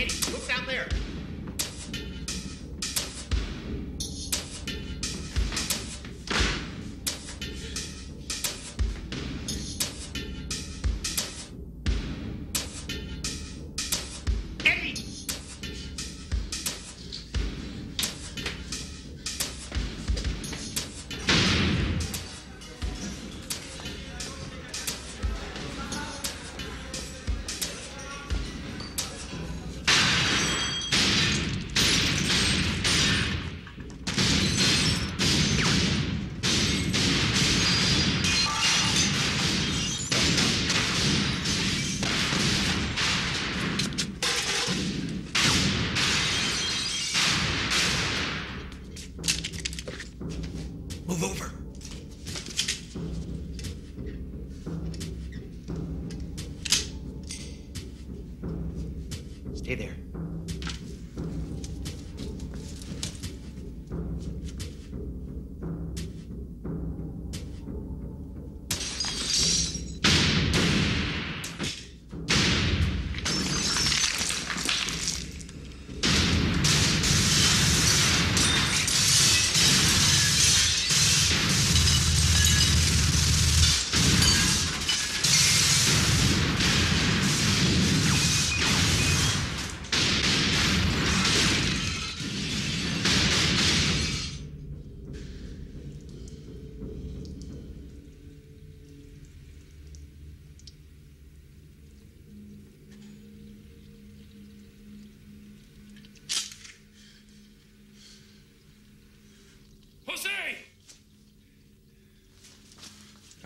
Eddie, look down there. Move over. Stay there.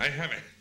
I have it.